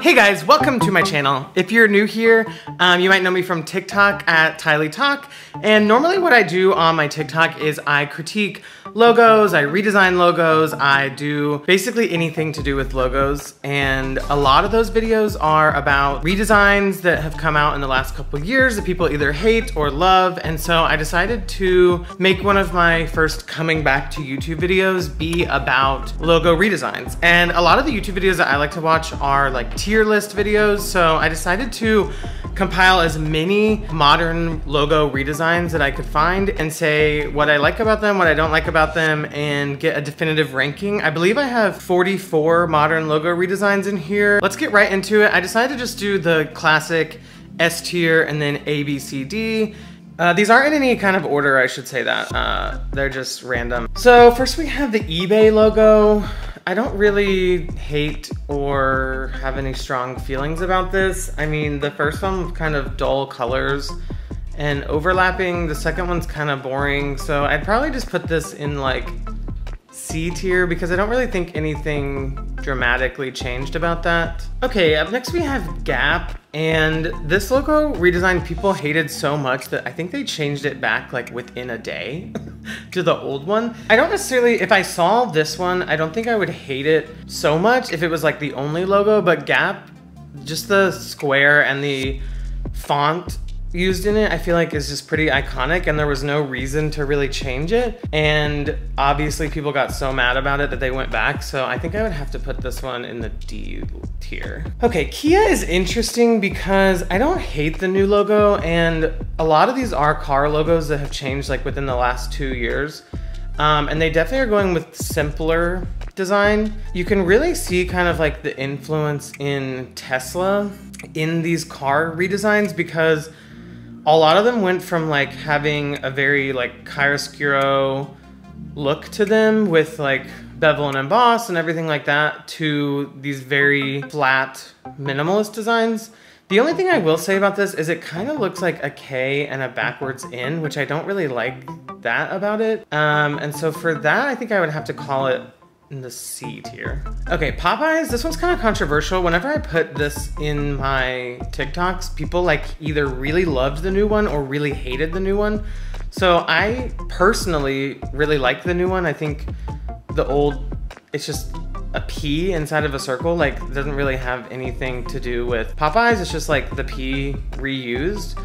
Hey guys, welcome to my channel. If you're new here, um, you might know me from TikTok at Tylee Talk. And normally what I do on my TikTok is I critique logos, I redesign logos, I do basically anything to do with logos. And a lot of those videos are about redesigns that have come out in the last couple years that people either hate or love. And so I decided to make one of my first coming back to YouTube videos be about logo redesigns. And a lot of the YouTube videos that I like to watch are like tier list videos. So I decided to compile as many modern logo redesigns that I could find and say what I like about them, what I don't like about them, and get a definitive ranking. I believe I have 44 modern logo redesigns in here. Let's get right into it. I decided to just do the classic S tier and then A, B, C, D. Uh, these aren't in any kind of order, I should say that. Uh, they're just random. So first we have the eBay logo. I don't really hate or have any strong feelings about this. I mean, the first one with kind of dull colors and overlapping. The second one's kind of boring. So I'd probably just put this in like C tier because I don't really think anything dramatically changed about that. Okay, up next we have Gap. And this logo redesign people hated so much that I think they changed it back like within a day to the old one. I don't necessarily, if I saw this one, I don't think I would hate it so much if it was like the only logo, but Gap, just the square and the font used in it I feel like is just pretty iconic and there was no reason to really change it and obviously people got so mad about it that they went back so I think I would have to put this one in the D tier. Okay, Kia is interesting because I don't hate the new logo and a lot of these are car logos that have changed like within the last two years um, and they definitely are going with simpler design. You can really see kind of like the influence in Tesla in these car redesigns because a lot of them went from like having a very like chiaroscuro look to them with like bevel and emboss and everything like that to these very flat minimalist designs. The only thing I will say about this is it kind of looks like a K and a backwards in, which I don't really like that about it. Um, and so for that, I think I would have to call it in the C tier. Okay, Popeyes, this one's kind of controversial. Whenever I put this in my TikToks, people like either really loved the new one or really hated the new one. So I personally really like the new one. I think the old, it's just a P inside of a circle, like doesn't really have anything to do with Popeyes. It's just like the P reused.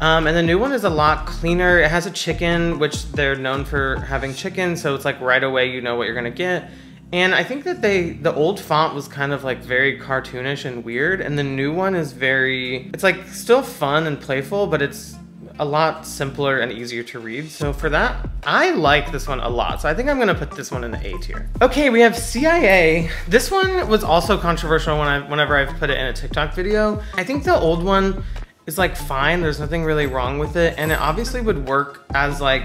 Um, and the new one is a lot cleaner. It has a chicken, which they're known for having chicken. So it's like right away, you know what you're gonna get. And I think that they, the old font was kind of like very cartoonish and weird, and the new one is very, it's like still fun and playful, but it's a lot simpler and easier to read. So for that, I like this one a lot. So I think I'm gonna put this one in the A tier. Okay, we have CIA. This one was also controversial when I, whenever I've put it in a TikTok video. I think the old one is like fine. There's nothing really wrong with it. And it obviously would work as like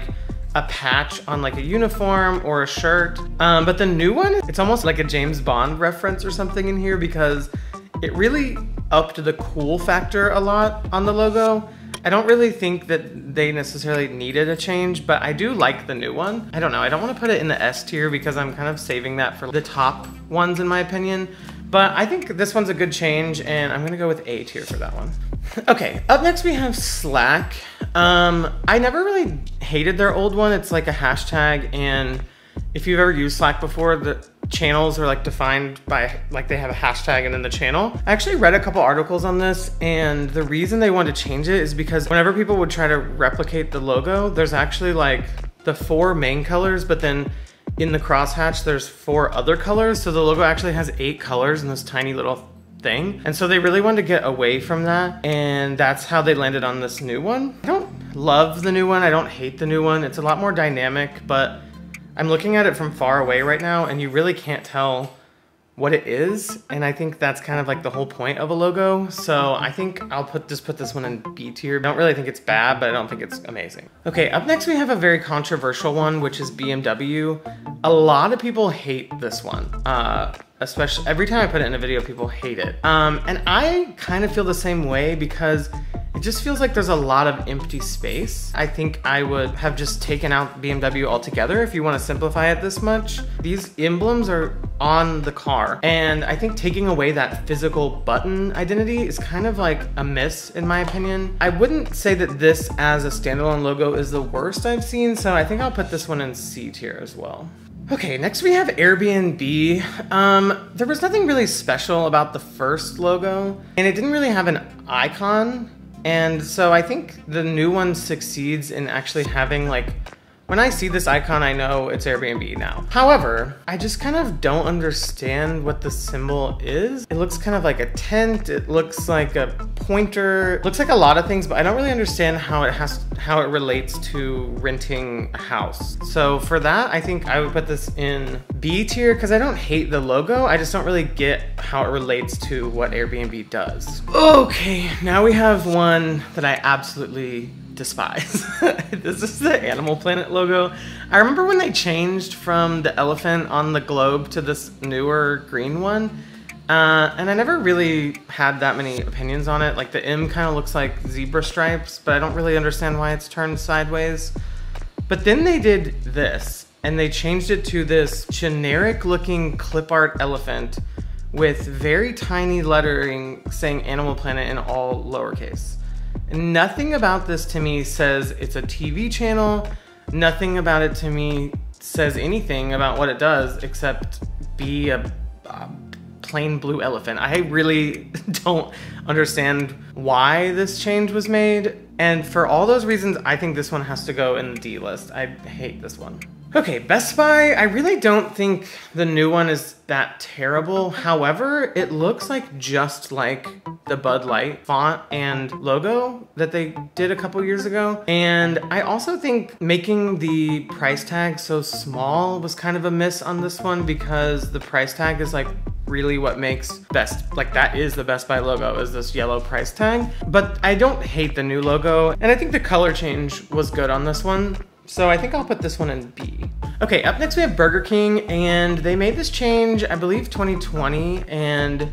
a patch on like a uniform or a shirt. Um, but the new one, it's almost like a James Bond reference or something in here because it really upped the cool factor a lot on the logo. I don't really think that they necessarily needed a change, but I do like the new one. I don't know, I don't wanna put it in the S tier because I'm kind of saving that for the top ones in my opinion. But I think this one's a good change and I'm gonna go with A tier for that one. okay, up next we have Slack. Um, I never really hated their old one. It's like a hashtag and if you've ever used Slack before, the channels are like defined by like they have a hashtag and then the channel. I actually read a couple articles on this and the reason they wanted to change it is because whenever people would try to replicate the logo, there's actually like the four main colors, but then in the crosshatch, there's four other colors. So the logo actually has eight colors in this tiny little thing. And so they really wanted to get away from that. And that's how they landed on this new one. I don't love the new one. I don't hate the new one. It's a lot more dynamic, but I'm looking at it from far away right now and you really can't tell what it is. And I think that's kind of like the whole point of a logo. So I think I'll put just put this one in B tier. I don't really think it's bad, but I don't think it's amazing. Okay, up next we have a very controversial one, which is BMW. A lot of people hate this one. Uh, especially every time I put it in a video, people hate it. Um, and I kind of feel the same way because it just feels like there's a lot of empty space. I think I would have just taken out BMW altogether if you want to simplify it this much. These emblems are on the car. And I think taking away that physical button identity is kind of like a miss in my opinion. I wouldn't say that this as a standalone logo is the worst I've seen, so I think I'll put this one in C tier as well. Okay, next we have Airbnb. Um, there was nothing really special about the first logo, and it didn't really have an icon. And so I think the new one succeeds in actually having like when I see this icon, I know it's Airbnb now. However, I just kind of don't understand what the symbol is. It looks kind of like a tent. It looks like a pointer. It looks like a lot of things, but I don't really understand how it has how it relates to renting a house. So for that, I think I would put this in B tier because I don't hate the logo. I just don't really get how it relates to what Airbnb does. Okay, now we have one that I absolutely despise. this is the Animal Planet logo. I remember when they changed from the elephant on the globe to this newer green one. Uh, and I never really had that many opinions on it. Like the M kind of looks like zebra stripes, but I don't really understand why it's turned sideways. But then they did this, and they changed it to this generic looking clip art elephant with very tiny lettering saying Animal Planet in all lowercase. Nothing about this to me says it's a TV channel. Nothing about it to me says anything about what it does except be a, a plain blue elephant. I really don't understand why this change was made. And for all those reasons, I think this one has to go in the D list. I hate this one. Okay, Best Buy, I really don't think the new one is that terrible. However, it looks like just like the Bud Light font and logo that they did a couple years ago. And I also think making the price tag so small was kind of a miss on this one because the price tag is like really what makes best like that is the best buy logo is this yellow price tag but i don't hate the new logo and i think the color change was good on this one so I think I'll put this one in B. Okay, up next we have Burger King, and they made this change, I believe 2020, and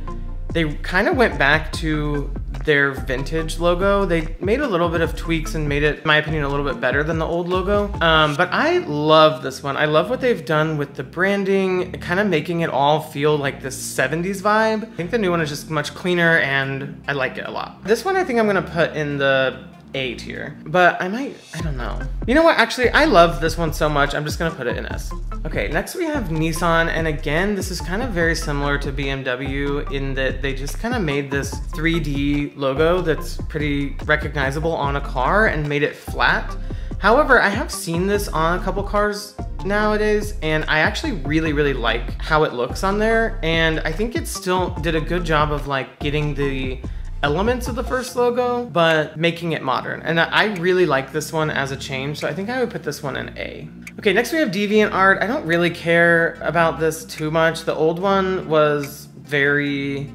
they kind of went back to their vintage logo. They made a little bit of tweaks and made it, in my opinion, a little bit better than the old logo. Um, but I love this one. I love what they've done with the branding, kind of making it all feel like this 70s vibe. I think the new one is just much cleaner and I like it a lot. This one I think I'm gonna put in the a tier. But I might, I don't know. You know what, actually, I love this one so much, I'm just gonna put it in S. Okay, next we have Nissan, and again, this is kind of very similar to BMW in that they just kind of made this 3D logo that's pretty recognizable on a car and made it flat. However, I have seen this on a couple cars nowadays and I actually really really like how it looks on there and I think it still did a good job of like getting the elements of the first logo, but making it modern. And I really like this one as a change, so I think I would put this one in A. Okay, next we have DeviantArt. I don't really care about this too much. The old one was very,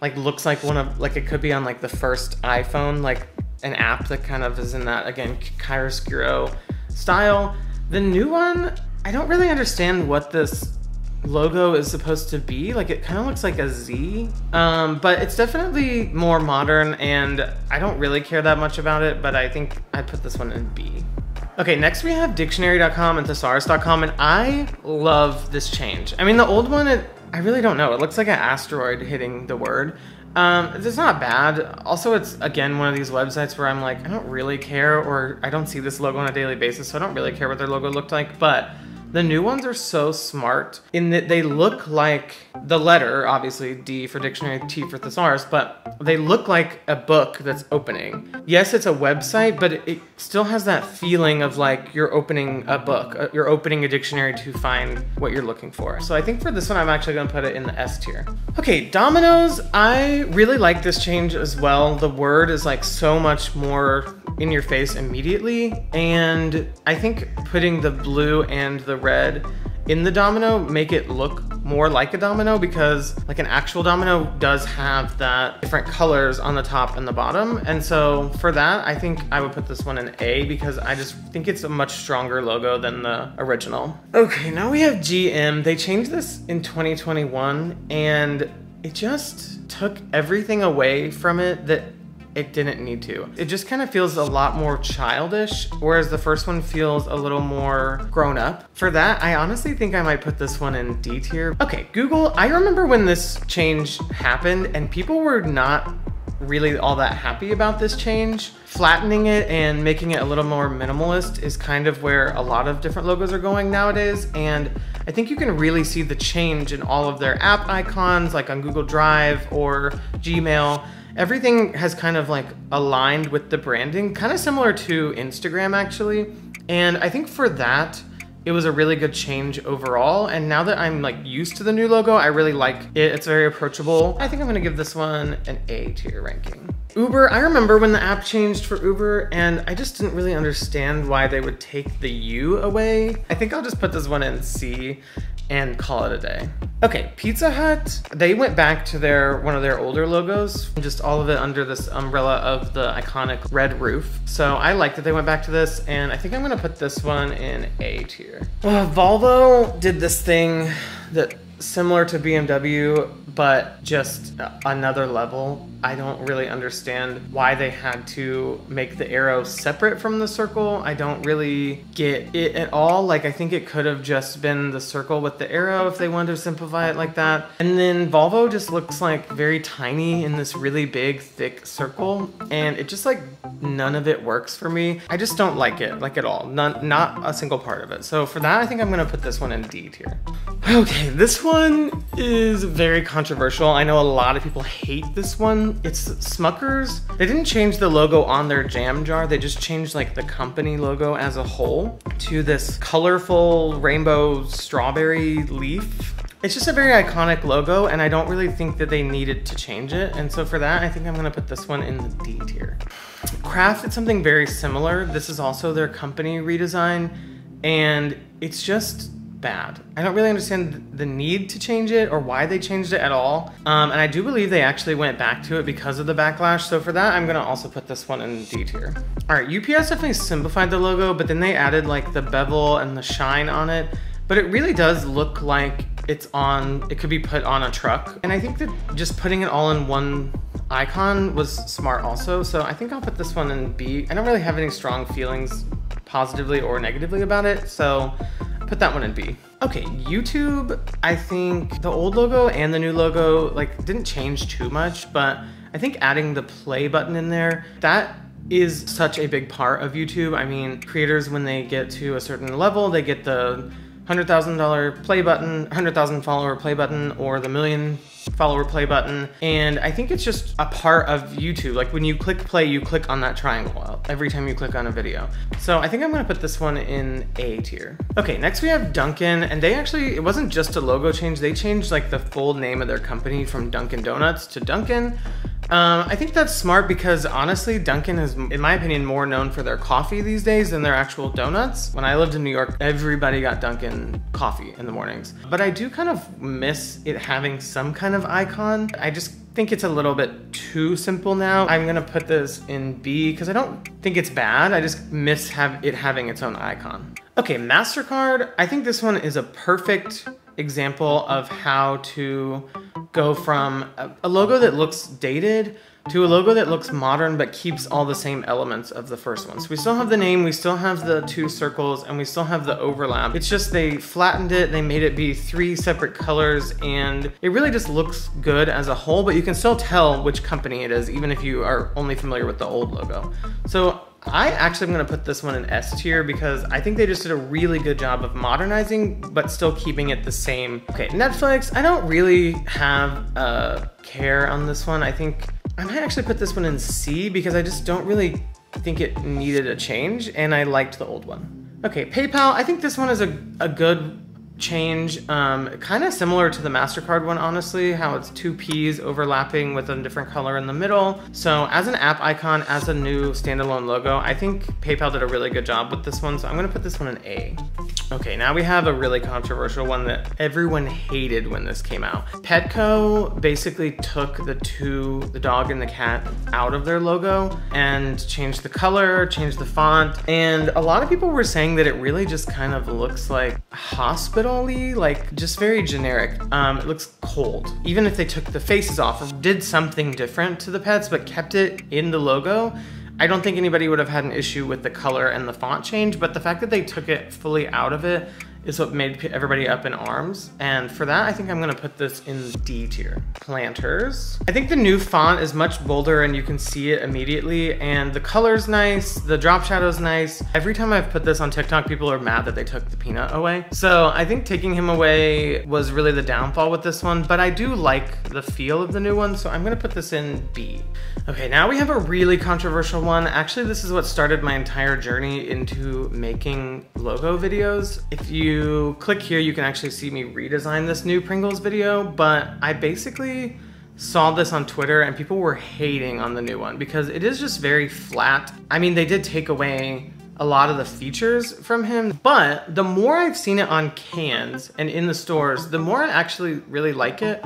like looks like one of, like it could be on like the first iPhone, like an app that kind of is in that, again, chiaroscuro style. The new one, I don't really understand what this logo is supposed to be. Like it kind of looks like a Z, um, but it's definitely more modern and I don't really care that much about it, but I think I'd put this one in B. Okay, next we have dictionary.com and thesaurus.com and I love this change. I mean, the old one, it, I really don't know. It looks like an asteroid hitting the word. Um, it's not bad. Also, it's, again, one of these websites where I'm like, I don't really care or I don't see this logo on a daily basis, so I don't really care what their logo looked like, but the new ones are so smart in that they look like the letter, obviously D for dictionary, T for thesaurus, but they look like a book that's opening. Yes, it's a website, but it, still has that feeling of like you're opening a book, uh, you're opening a dictionary to find what you're looking for. So I think for this one, I'm actually gonna put it in the S tier. Okay, Domino's, I really like this change as well. The word is like so much more in your face immediately. And I think putting the blue and the red in the domino make it look more like a domino because like an actual domino does have that different colors on the top and the bottom. And so for that, I think I would put this one in A because I just think it's a much stronger logo than the original. Okay, now we have GM. They changed this in 2021 and it just took everything away from it that it didn't need to. It just kind of feels a lot more childish, whereas the first one feels a little more grown up. For that, I honestly think I might put this one in D tier. Okay, Google, I remember when this change happened and people were not really all that happy about this change. Flattening it and making it a little more minimalist is kind of where a lot of different logos are going nowadays. And I think you can really see the change in all of their app icons, like on Google Drive or Gmail. Everything has kind of like aligned with the branding, kind of similar to Instagram actually. And I think for that, it was a really good change overall. And now that I'm like used to the new logo, I really like it. It's very approachable. I think I'm gonna give this one an A tier ranking. Uber, I remember when the app changed for Uber and I just didn't really understand why they would take the U away. I think I'll just put this one in C and call it a day. Okay, Pizza Hut, they went back to their one of their older logos, just all of it under this umbrella of the iconic red roof. So I like that they went back to this, and I think I'm gonna put this one in A tier. Uh, Volvo did this thing that similar to BMW, but just another level. I don't really understand why they had to make the arrow separate from the circle. I don't really get it at all. Like, I think it could have just been the circle with the arrow if they wanted to simplify it like that. And then Volvo just looks like very tiny in this really big, thick circle. And it just like, none of it works for me. I just don't like it, like at all. None, not a single part of it. So for that, I think I'm gonna put this one in D tier. Okay, this one is very controversial. I know a lot of people hate this one. It's Smuckers. They didn't change the logo on their jam jar. They just changed like the company logo as a whole to this colorful rainbow strawberry leaf. It's just a very iconic logo and I don't really think that they needed to change it. And so for that, I think I'm gonna put this one in the D tier. Kraft did something very similar. This is also their company redesign and it's just bad. I don't really understand the need to change it or why they changed it at all. Um, and I do believe they actually went back to it because of the backlash. So for that, I'm gonna also put this one in D tier. All right, UPS definitely simplified the logo, but then they added like the bevel and the shine on it. But it really does look like it's on, it could be put on a truck. And I think that just putting it all in one icon was smart also. So I think I'll put this one in B. I don't really have any strong feelings positively or negatively about it. So put that one in B. Okay, YouTube, I think the old logo and the new logo like didn't change too much, but I think adding the play button in there, that is such a big part of YouTube. I mean, creators, when they get to a certain level, they get the $100,000 play button, 100,000 follower play button, or the million follower play button. And I think it's just a part of YouTube. Like when you click play, you click on that triangle every time you click on a video. So I think I'm gonna put this one in A tier. Okay, next we have Dunkin', and they actually, it wasn't just a logo change, they changed like the full name of their company from Dunkin' Donuts to Dunkin'. Um, I think that's smart because honestly, Dunkin' is, in my opinion, more known for their coffee these days than their actual donuts. When I lived in New York, everybody got Dunkin' coffee in the mornings. But I do kind of miss it having some kind of icon. I just think it's a little bit too simple now. I'm gonna put this in B because I don't think it's bad. I just miss have it having its own icon. Okay, MasterCard, I think this one is a perfect example of how to go from a, a logo that looks dated to a logo that looks modern but keeps all the same elements of the first one. So we still have the name, we still have the two circles, and we still have the overlap. It's just they flattened it, they made it be three separate colors, and it really just looks good as a whole, but you can still tell which company it is, even if you are only familiar with the old logo. So I actually am gonna put this one in S tier because I think they just did a really good job of modernizing, but still keeping it the same. Okay, Netflix, I don't really have a care on this one. I think I might actually put this one in C because I just don't really think it needed a change and I liked the old one. Okay, PayPal, I think this one is a, a good change, um, kind of similar to the MasterCard one, honestly, how it's two P's overlapping with a different color in the middle. So as an app icon, as a new standalone logo, I think PayPal did a really good job with this one, so I'm gonna put this one in A. Okay, now we have a really controversial one that everyone hated when this came out. Petco basically took the two, the dog and the cat, out of their logo and changed the color, changed the font, and a lot of people were saying that it really just kind of looks like like just very generic. Um, it looks cold. Even if they took the faces off or did something different to the pets but kept it in the logo, I don't think anybody would have had an issue with the color and the font change, but the fact that they took it fully out of it is what made everybody up in arms. And for that, I think I'm gonna put this in D tier. Planters. I think the new font is much bolder and you can see it immediately. And the color's nice, the drop shadow's nice. Every time I've put this on TikTok, people are mad that they took the peanut away. So I think taking him away was really the downfall with this one, but I do like the feel of the new one, so I'm gonna put this in B. Okay, now we have a really controversial one. Actually, this is what started my entire journey into making logo videos. If you click here, you can actually see me redesign this new Pringles video, but I basically saw this on Twitter and people were hating on the new one because it is just very flat. I mean, they did take away a lot of the features from him, but the more I've seen it on cans and in the stores, the more I actually really like it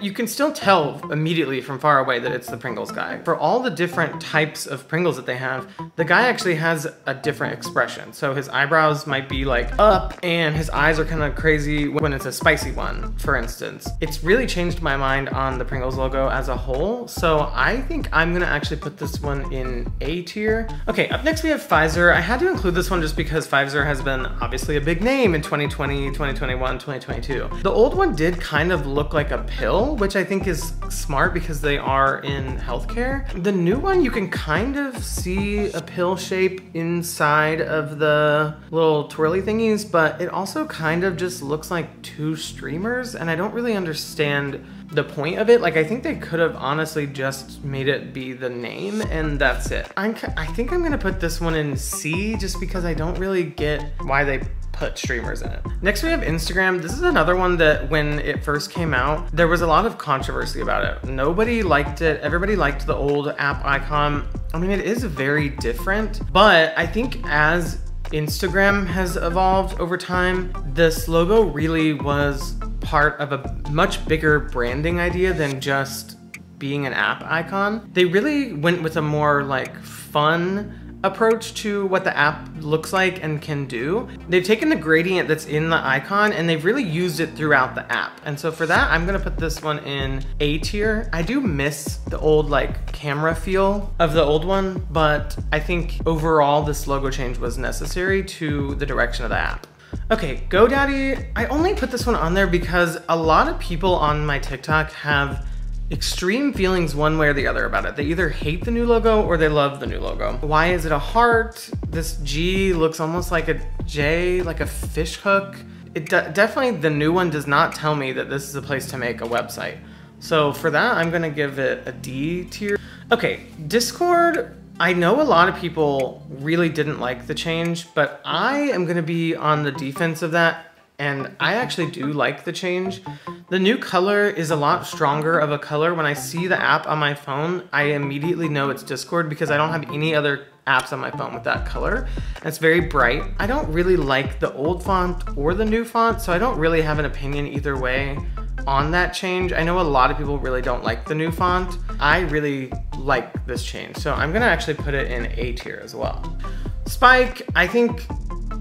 you can still tell immediately from far away that it's the Pringles guy. For all the different types of Pringles that they have, the guy actually has a different expression. So his eyebrows might be like up and his eyes are kind of crazy when it's a spicy one, for instance. It's really changed my mind on the Pringles logo as a whole. So I think I'm gonna actually put this one in A tier. Okay, up next we have Pfizer. I had to include this one just because Pfizer has been obviously a big name in 2020, 2021, 2022. The old one did kind of look like a pill pill, which I think is smart because they are in healthcare. The new one, you can kind of see a pill shape inside of the little twirly thingies, but it also kind of just looks like two streamers, and I don't really understand the point of it. Like, I think they could have honestly just made it be the name and that's it. I'm, I think I'm gonna put this one in C just because I don't really get why they put streamers in it. Next we have Instagram. This is another one that when it first came out, there was a lot of controversy about it. Nobody liked it. Everybody liked the old app icon. I mean, it is very different, but I think as Instagram has evolved over time, this logo really was part of a much bigger branding idea than just being an app icon. They really went with a more like fun approach to what the app looks like and can do. They've taken the gradient that's in the icon and they've really used it throughout the app. And so for that, I'm gonna put this one in A tier. I do miss the old like camera feel of the old one, but I think overall this logo change was necessary to the direction of the app. Okay, GoDaddy, I only put this one on there because a lot of people on my TikTok have extreme feelings one way or the other about it. They either hate the new logo or they love the new logo. Why is it a heart? This G looks almost like a J, like a fish hook. It definitely, the new one does not tell me that this is a place to make a website. So for that, I'm gonna give it a D tier. Okay, Discord, I know a lot of people really didn't like the change, but I am gonna be on the defense of that and I actually do like the change. The new color is a lot stronger of a color. When I see the app on my phone, I immediately know it's Discord because I don't have any other apps on my phone with that color. It's very bright. I don't really like the old font or the new font, so I don't really have an opinion either way on that change. I know a lot of people really don't like the new font. I really like this change, so I'm gonna actually put it in A tier as well. Spike, I think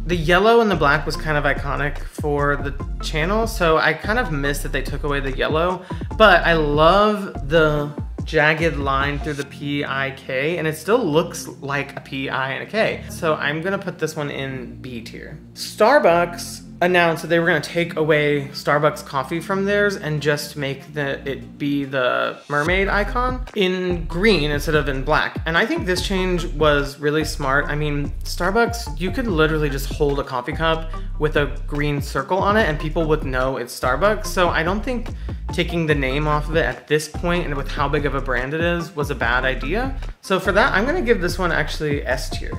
the yellow and the black was kind of iconic for the channel, so I kind of missed that they took away the yellow, but I love the jagged line through the P-I-K, and it still looks like a P-I and a K. So I'm gonna put this one in B tier. Starbucks announced that they were going to take away Starbucks coffee from theirs and just make the it be the mermaid icon in green instead of in black. And I think this change was really smart. I mean, Starbucks, you could literally just hold a coffee cup with a green circle on it and people would know it's Starbucks. So I don't think taking the name off of it at this point and with how big of a brand it is was a bad idea. So for that, I'm going to give this one actually S tier.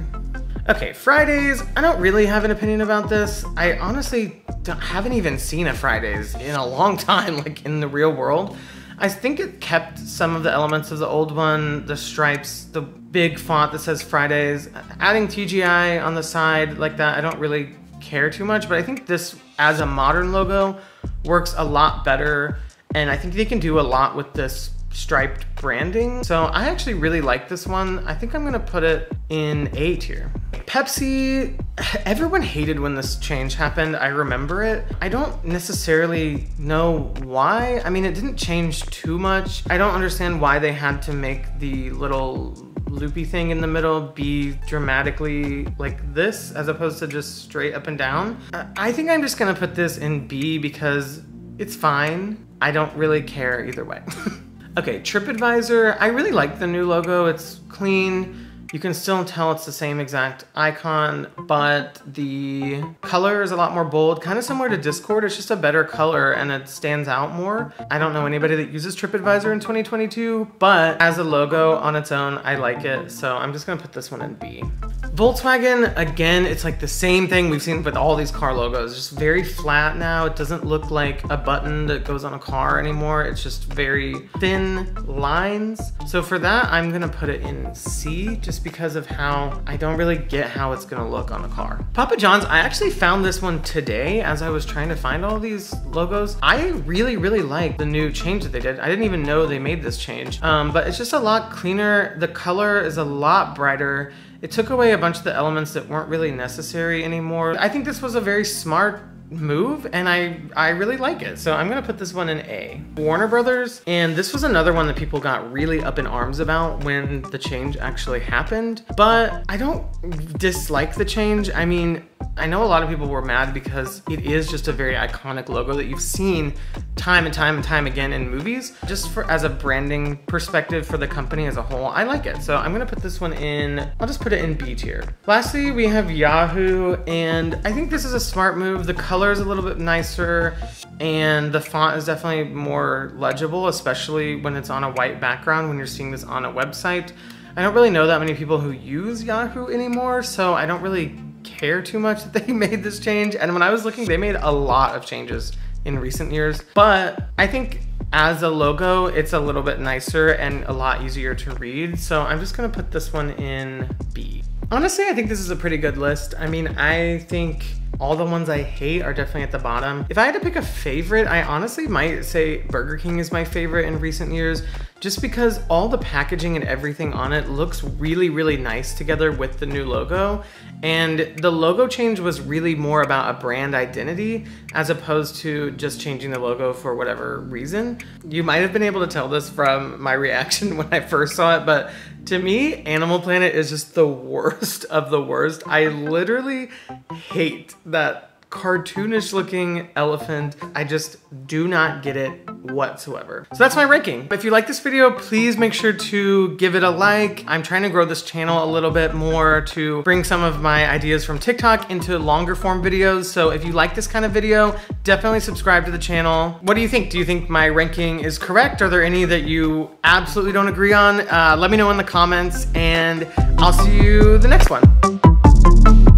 Okay, Fridays, I don't really have an opinion about this. I honestly haven't even seen a Fridays in a long time, like in the real world. I think it kept some of the elements of the old one, the stripes, the big font that says Fridays. Adding TGI on the side like that, I don't really care too much, but I think this as a modern logo works a lot better. And I think they can do a lot with this striped branding. So I actually really like this one. I think I'm gonna put it in A tier. Pepsi, everyone hated when this change happened. I remember it. I don't necessarily know why. I mean, it didn't change too much. I don't understand why they had to make the little loopy thing in the middle be dramatically like this as opposed to just straight up and down. I think I'm just gonna put this in B because it's fine. I don't really care either way. okay, TripAdvisor, I really like the new logo. It's clean. You can still tell it's the same exact icon, but the color is a lot more bold, kind of similar to Discord. It's just a better color and it stands out more. I don't know anybody that uses TripAdvisor in 2022, but as a logo on its own, I like it. So I'm just gonna put this one in B. Volkswagen, again, it's like the same thing we've seen with all these car logos. Just very flat now. It doesn't look like a button that goes on a car anymore. It's just very thin lines. So for that, I'm gonna put it in C just because of how I don't really get how it's gonna look on a car. Papa John's, I actually found this one today as I was trying to find all these logos. I really, really like the new change that they did. I didn't even know they made this change, um, but it's just a lot cleaner. The color is a lot brighter. It took away a bunch of the elements that weren't really necessary anymore. I think this was a very smart move and I I really like it. So I'm gonna put this one in A. Warner Brothers, and this was another one that people got really up in arms about when the change actually happened. But I don't dislike the change. I mean, I know a lot of people were mad because it is just a very iconic logo that you've seen time and time and time again in movies. Just for as a branding perspective for the company as a whole, I like it. So I'm gonna put this one in, I'll just put it in B tier. Lastly, we have Yahoo, and I think this is a smart move. The color is a little bit nicer, and the font is definitely more legible, especially when it's on a white background, when you're seeing this on a website. I don't really know that many people who use Yahoo anymore, so I don't really care too much that they made this change. And when I was looking, they made a lot of changes in recent years. But I think as a logo, it's a little bit nicer and a lot easier to read. So I'm just gonna put this one in B. Honestly, I think this is a pretty good list. I mean, I think all the ones I hate are definitely at the bottom. If I had to pick a favorite, I honestly might say Burger King is my favorite in recent years, just because all the packaging and everything on it looks really, really nice together with the new logo. And the logo change was really more about a brand identity as opposed to just changing the logo for whatever reason. You might have been able to tell this from my reaction when I first saw it, but to me, Animal Planet is just the worst of the worst. I literally hate that cartoonish looking elephant. I just do not get it whatsoever. So that's my ranking. If you like this video, please make sure to give it a like. I'm trying to grow this channel a little bit more to bring some of my ideas from TikTok into longer form videos. So if you like this kind of video, definitely subscribe to the channel. What do you think? Do you think my ranking is correct? Are there any that you absolutely don't agree on? Uh, let me know in the comments and I'll see you the next one.